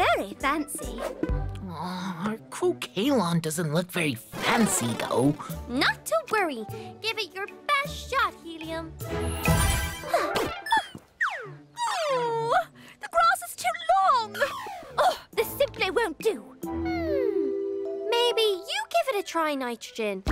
love croquet. It's very fancy. Oh, our croquet lawn doesn't look very fancy, though. Not to worry. Give it your best shot, Helium. oh, the grass is too long. Oh, this simply won't do. Hmm, maybe you give it a try, Nitrogen.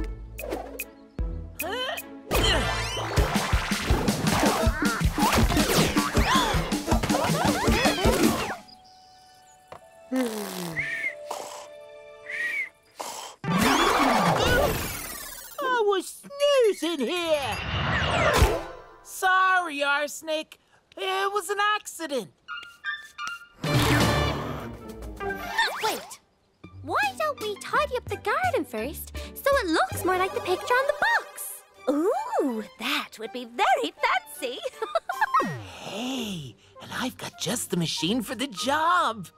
I was snoozing here. Sorry, Arsenic. It was an accident. Wait. Why don't we tidy up the garden first so it looks more like the picture on the box? Ooh, that would be very fancy. Hey, and I've got just the machine for the job.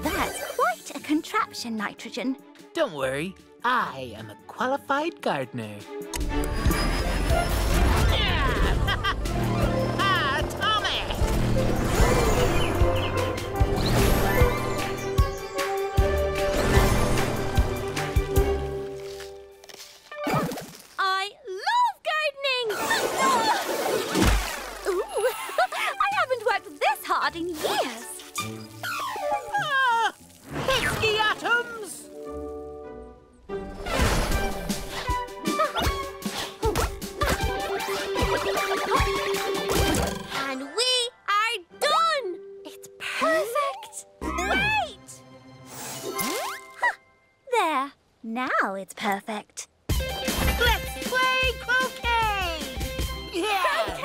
That's quite a contraption, Nitrogen. Don't worry, I am a qualified gardener. ah! I love gardening! Ooh, I haven't worked this hard in years. Now it's perfect. Let's play croquet! Yeah!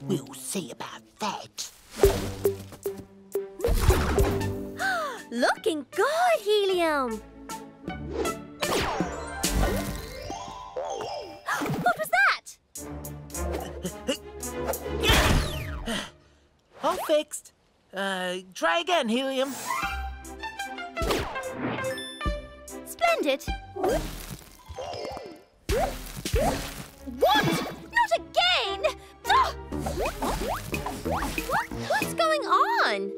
We'll see about that. Looking good, Helium! what was that? All fixed. Uh, try again, Helium. Splendid! What? Not again! Ah! What? What's going on?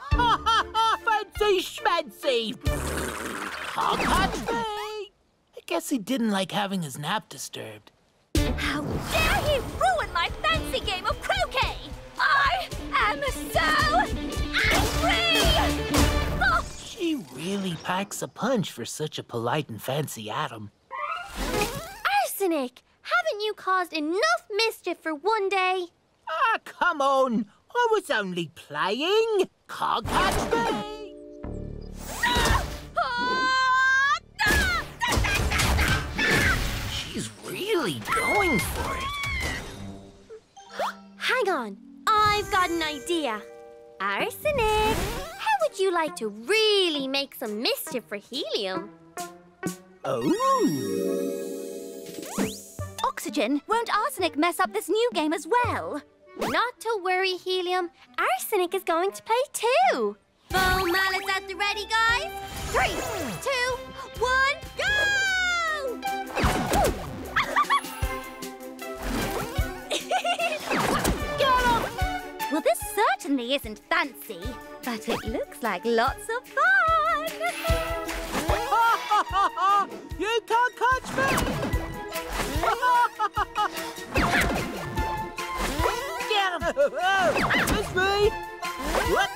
Ha ha ha! Fancy schmancy! Hog! I guess he didn't like having his nap disturbed. How dare he ruin my fancy game of croquet! I am so packs a punch for such a polite and fancy atom. Arsenic! Haven't you caused enough mischief for one day? Ah, come on! I was only playing! Cog catch me! She's really going for it. Hang on, I've got an idea. Arsenic, you like to really make some mischief for helium? Oh! Oxygen, won't arsenic mess up this new game as well? Not to worry, Helium. Arsenic is going to play too. Foam mallets at the ready, guys. Three, two, one, certainly isn't fancy, but it looks like lots of fun! You can't catch me! Get him! It's me! What?